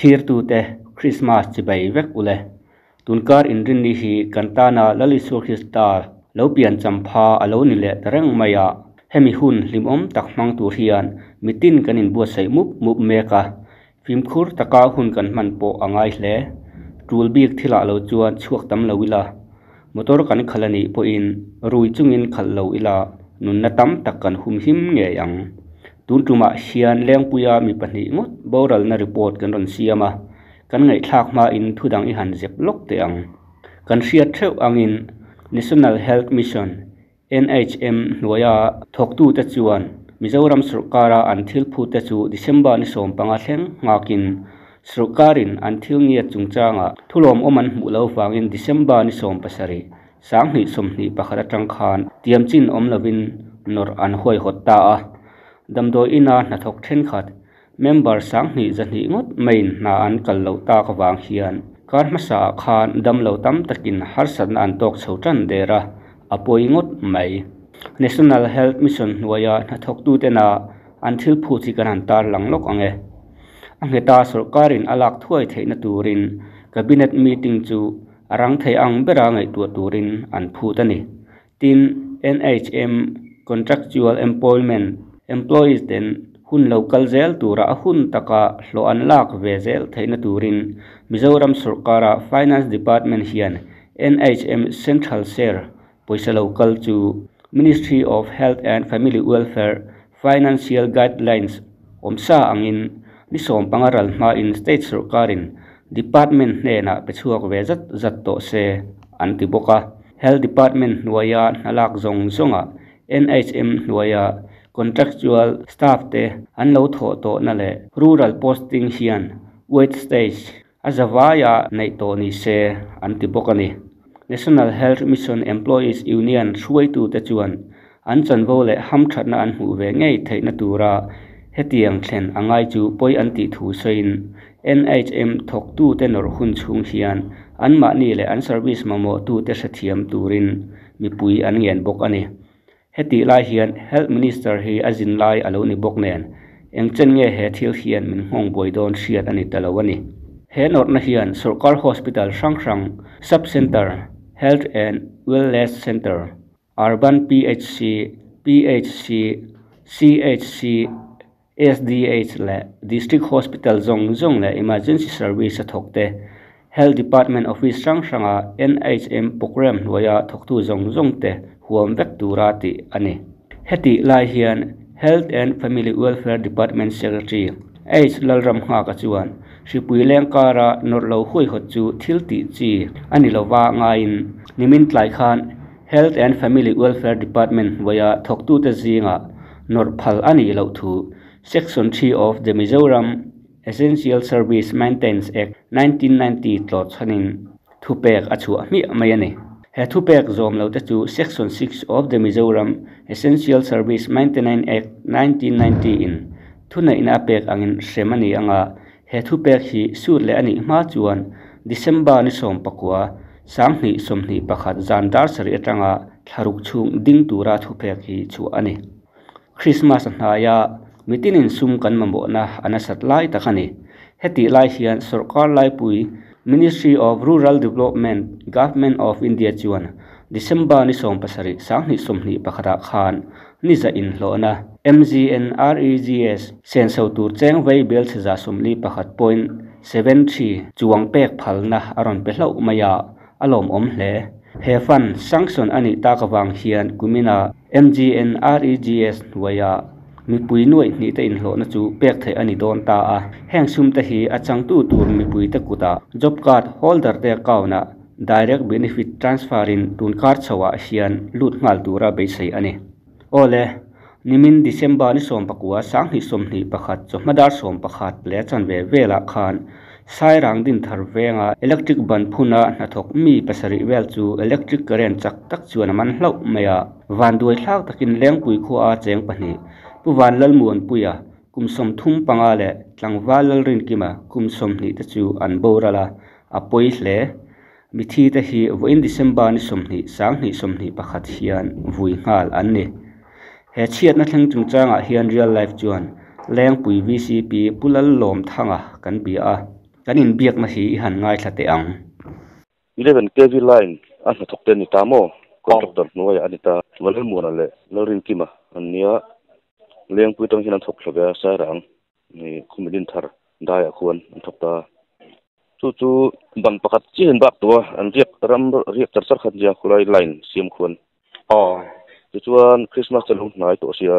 thlir tu te christmas chi bai vek ule tunkar in rin ni hi kantana lali su krista lo pian champha alo ni le tareng maya hemi hun lim om tak mang tu hian mitin kanin bua sei mup mup meka phim khur taka hun kan man po angai hle tul bik thila lo chuan chuak tam lo ila motor kan khalani po in rui chungin khal lo ila nun na tam tak kan hum him nge yang tun tuma hian leng puya mi pahnih ngot boral na report kan ron siama kan ngai thak ma in thudang i han zep lok te ang. Kan hriat theuh angin national health mission NHM noya thok tu te chuan Mizoram sarkara an thil phu te chu, December ni som panga thleng ngakin sarkarin an thil ngia chungchanga thulom oman hmu lo wangin December ni som pasari, sang hni som hni pakhara tang khan, tiam chin om lovin, nor an hoi hot ta a damdoi ina na thok then khat member sang hni zani ngot main na an kal lo ta ka wang hian kar masa khan dam lo tam takin har san an tok chho tan dera apoi ngot mai national health mission nuaya na thok tu te na an thil phu chi kan an tar lang lok ange ange ta e. e sarkarin alak thuai theina turin cabinet meeting chu arang thei ang bera ngai tu turin an phu tani tin NHM contractual employment employees den hun local zel tura a hun taka hlo an lak ve zel theina turin. Mizoram sarkara, finance department hian NHM central share poisa local chu, ministry of health and family welfare, financial guidelines, omsa angin, nisom pangaral ma in state sarkarin, department ne na pechuak ve zat zat to se anti boka. Health department nuaya nalak zong zonga NHM nuaya contractual staff te an lo tho to na le rural posting hian wait stage. Azawaya nei to ni se an ti bokani national health mission employees union hruai tu te chuan an chan vo le ham thatna an hu ve ngei theina tura hetiang thlen angai chu poi an ti thu sein NHM thok tu te nor hun chung hian an ma ni le an service mamo tu te sathiam turin mipui an ngen bok ani heti lai hian health minister hi azin lai alo ni bok nen eng chen nge he thil hian min hong boi don hriat ani. Talawani he nor na hian sarkar hospital sang sang sub center health and wellness center urban phc phc chc SDH le district hospital zong zong le emergency service thokte health department office sang sanga NHM program loya thoktu zong zong te huam vek turati ani heti lai hian health and family welfare department secretary h. Lalram ha ka chuan shipui leng kara norlo hui hot chu thil ti chi, ani lowa nga in nimin tlai khan, health and family welfare department waya thoktu te zinga, nor phal ani lo thu, section 3 of the mizoram essential service maintenance act 1990 tlo chanin thupek achu mi mai ani Hathupek zom lo te chu section 6 of the Mizoram Essential Service Maintenance Act 1990 in. Thuna in apek angin semani anga Hathupek hi sur le ani ma chuan December ni som pakwa sangni somni pakhat zandar sari atanga tharuk chung ding tura thupek hi chu ani. Christmas hnaya mitin in sum kan mambo na anasat lai takani heti lai hian sarkar lai pui Ministry of Rural Development Government of India chuan December ni som pasari sang ni som ni pakhara khan ni za in hlo na MGN REGS sen so tur cheng vei bel chza som li pakhat point 73 chuang pek phal na aron pe hlo maya alom om hle he fan sanction ani ta ka wang hian kumina MGN REGS waya mi pui nuai ni te in hlo na chu pek thei ani don ta a heng sum te hi a chang tu tur mi pui te kuta job card holder te kauna direct benefit transfer in tun card chawa hian lut ngal tura be sei ani ole nimin december ni som pakua sang hi som ni pakhat chomadar som pakhat le chan ve vela khan sai rang din thar venga electric ban phuna na thok mi pasari wel chu electric current chak tak chuan man hlau maya van duai thlak takin leng pui khu a cheng pani puwan lal muan puya kum som thum panga le tlangwa lal rin kima kum som ni ta chu an borala. Apoi hle mi thi ta hi vo in december ni som ni sang ni som ni pakhat hian vui ngal an ni. He chiat na thleng chung changa hian real life chuan leng pui vcp pulal lom thanga kan bi a. Kan in biak na hi han ngai thate ang. 11 kv line, an na thok te ni tamo contractor noi anita walal walel mu na le lorin kima ania เลี้ยงปุ้ยต้องที่นั่นทกสกัดสารังนี่คุณมิลินทาร์ได้ควรทกตาจู่จู่บันประกาศจีนบักตัวอันเรียกรำเรียกจัดสักขันยาคุไลไลน์เสียมควรอ๋อจู่จู่คริสต์มาสจะลงไหนตัวเสีย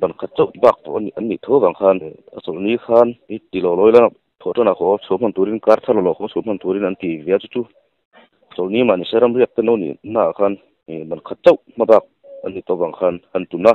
บันขัดจบบักตัวอันนี้ทั่วบางคันอสุนี้คันอีตีโลลอยแล้วทั่วตัวนะขอสวมมันตัวรินการ์ดทัลโลขอสวมมันตัวรินอันตีเวียจู่จู่ตัวนี้มันเสรำเรียกกันโน่นนี่หน้าคันนี่มันขัดจบมาบักอันนี้ตัวบางคันอันตุนะ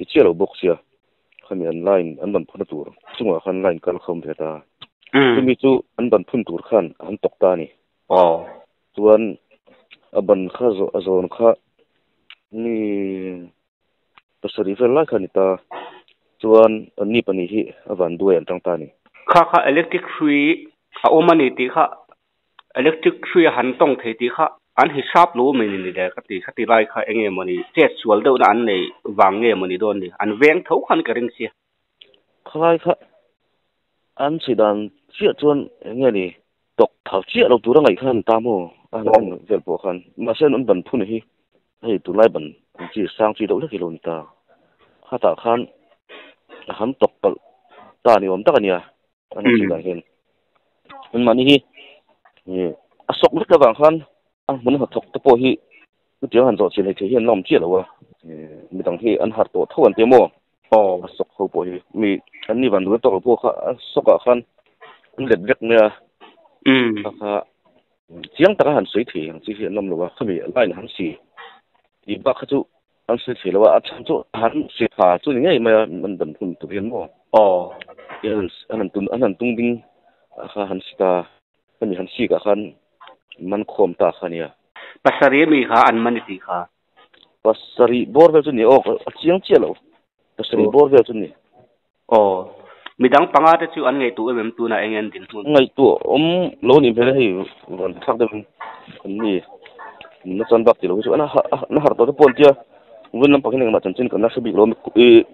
ti chia lo box ya khami an line an ban phun tur chunga khan line kal khom the ta mi chu an ban phun tur khan an tok ta ni oh chuan a ban kha zo a zon kha ni pasari fel lai khani ta chuan an ni pani hi a van duai an tang ta ni kha kha electric hrui a omani ti kha electric hrui han tong thei ti kha an hisap lo mai ni de ka ti kha ti lai kha enge mani che sual do na an nei wang nge mani don ni an veng thau khan ka ring sia khalai kha an sidan chia chuan nge ni tok thau chia lo tur ngai khan ta mo an an vel po khan ma sen an ban phun hi. Hei tu lai ban chi sang chi do le kilomita kha ta. Khan han tok pal ta ni om ta ania an chi da hen an mani hi. Asok ta bang khan อันมันหัดถกตะโพฮีก็เจ้าหันจอดเฉลยเห็นน้องเจี๊ยแล้ววะมีตั้งที่อันหัดตัวเท่ากันเต็มอะอ๋อสกเขาปวยมีอันนี้วันนู้ตัวพวกเขาสกขันเด็ดเล็กเนี่ยอืมนะครับเสียงตะหันสวยถี่สิเห็นน้องหรือว่าเขามีไล่หันสีอีบ้าเขาจูอันสวยถี่แล้วว่าอันฉันจูหันสีขาจูนี่ไงมันมันเป็นทุนตัวเห็นบ่อ๋ออันนั้นอันตุนอันนั้นตุงดิ้งอาคาหันสีตามันมีหันสีกับขัน an mun ha thok ta po hi nu tiang han zo chi le che hian lom chi lo wa e mi dang hi an har to thon te mo oh asok ho po hi mi an ni ban du to po kha asok a khan an let vek ne um kha chiang ta han sui thi chi hi lom lo wa khami line han si i ba kha chu an sui thi lo wa a cham chu han si pha chu ni ngai ma man ban phun tu hian mo oh yan an tun an tung ding kha han sita ani han si ka khan man khom ta khania pasari mi kha an mani ti kha pasari bor vel chu ni ok a chiang che lo pasari bor vel chu ni oh midang panga te chu an ngai tu em tu na engen din mun ngai tu om lo ni phele hei ron thak dem ni na chan bak ti lo chu ana na har to pon tia win lam pakin ma chan chin kan na sabi lo e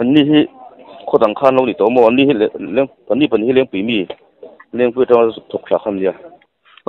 an ni hi khodang khan lo ni to mo an ni hi leng an ni pan hi leng pi mi leng pu ta thok kha kham dia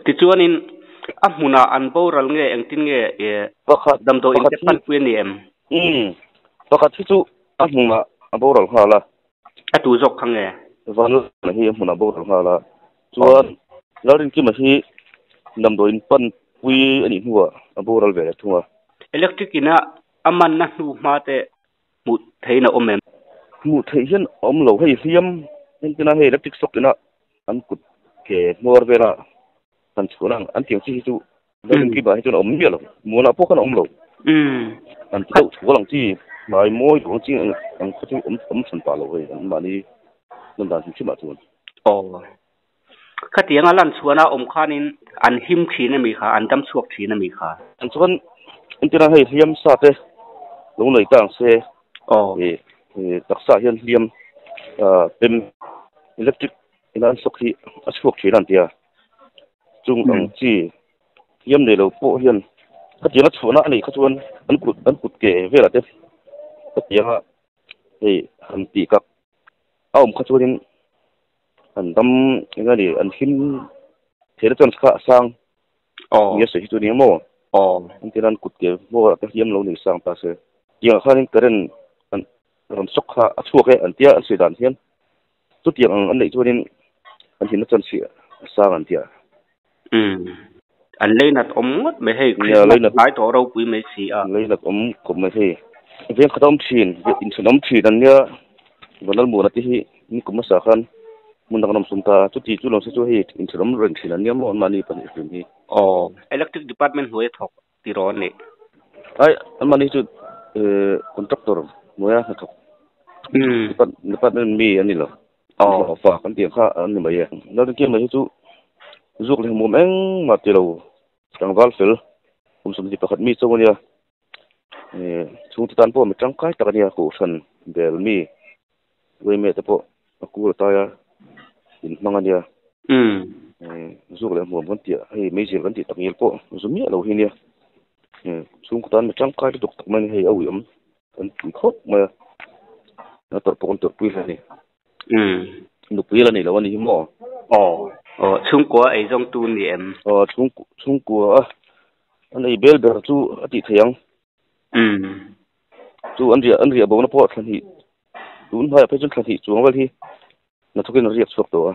ti chuanin a hmuna an boral nge engtin nge e pakhat dam do in pan puen ni em. Um pakhat hi chu a hmunga a boral hala a tu jok khang nge van na hi a hmuna boral hala chuan larin ki ma hi nam do in pan pui ani huwa a boral ve thunga electric ina aman na nu ma te mu theina omem mu thei hian om lo hei hiam en tina hei electric sock ina an kut ke mor vela an chunang an tiang chi hi chu larin ki ba chu om mi lo mu na po kan om lo um an tau chu lang chi mai moi du chi an khu chu om om san pa lo hei an ma ni. Nan dan chi ma chu oh khatianga lan chuana om khanin an him thina mi kha an dam suak thina mi kha. An chuan an tina hei hiam sa te lo nei tang se oh e e taksa hian hiam a pem electric ina an sok hi a suak thi lan tia chung ang chi hiam nei lo po hian khatianga chhuna ani kha chuan an kut an kut ke vela te khatianga hei han ti kak a om kha chuanin an dam enga ni an him thela chan kha sang. Oh nge se hi tu ni mo oh an tiran kut ke mo ta hiam lo ni sang ta se yang khanin karen an ram sok kha a chuak he an tia an se dan hian tu tiang an nei chuanin an hin chan si sang an tia um an leinat om ngot me hei Ya, leinat- ai to ro pui me si a lei lak om kom me he ven khatom thin in sunam thin an nia vanal mu na ti hi ni kum sa khan mun dang nam sum ta chu ti chu lo se chu hi in sunam reng thin an nia mo mani pan ifim hi oh electric department huai thok ti ro ne ai an mani chu eh contractor moya na thok um department mi ani lo oh fa kan tiang kha an mai ya na ke mai chu zuk le mum eng ma ti lo tang val fel um sum di pakhat mi chu nia e chung tan po mi tang kai ta nia ku san bel mi. We me te po ku ta ya in manga nia um e zuk le mum kan ti hei me jil kan ti tak yel po zum ya lo hi nia chung tan mi tang kai tuk tak man hei au yam kan ti khot ma na tor pon tor pui la ni um nu pui la ni lo ni mo ồ ồ chung của ấy trong tu niệm ờ chung chung của anh ấy bel ber chu ati thayang um chu an ria an ria bo na po than hi tun phai pe chun than hi chuang wal hi na thukin riak chuak to a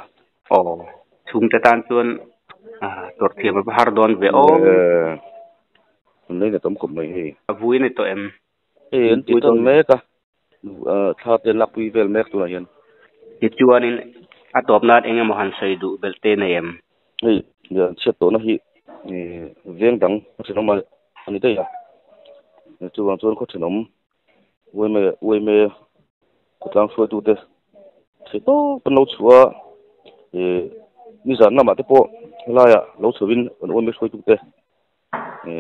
ồ chung ta tan tuan à tuột thiệp với har don về ô eh nei na tom kom mai hi vui này tụi em. E an ti ton me ka ờ tha te lak pi vel mek tu na hian thì chuan in a top nat eng em han say du bel te na em. Hei ya che to na hi. E veng dang se no ma ani te ya. Ne chu wang chuan ko chinom we me we me ko tlang suai tu te. Se to, pan lo chua. E ni zan na ma ah te po. La ya, lo chuwin an on me suai tu te. E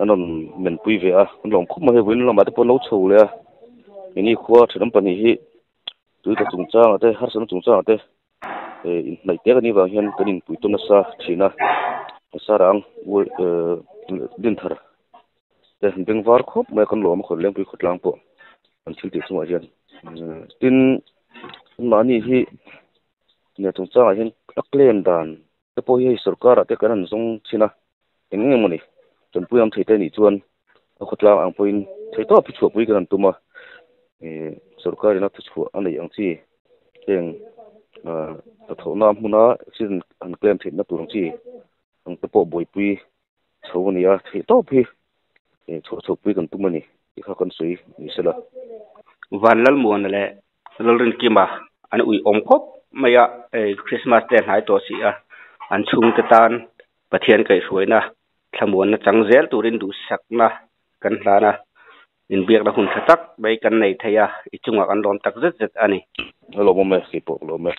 anon men pui ve ah. a on lom khum ma he win lo ma ah te po lo chu le a ini khuwa chinom pani hi tu ta chung chang ate har san chung chang ate e nai te ka ni wa hian kanin pui to na sa thina sa rang wo din thar te beng con khop mai kan lom khol leng pui khotlang po an thil ti chunga hian tin ma ni hi ne chung chang hian aklem dan te po hi sarkar ate kan an zong china eng eng mani chon pui am theite ni chuan a khotlang ang poin theito pi chu pui kan tuma e sarkar ina thu chu anei ang chi. Eng a ta thona hmuna sin an claim thin na turang chi. Ang te po boi pui, chho ni a theito pi e chu chu pui kan tumani i kha kan sui ni sela van lal muan le, lal rin kima an ui om khop maya e christmas ten hai to si a. An chung te tan, pathian kai cái thlamuan na changzel turin du sakna kan hlana in biak da hun khatak bai kan nei thaya ichunga kan lom tak zet zet ani lo mo me ki po lo me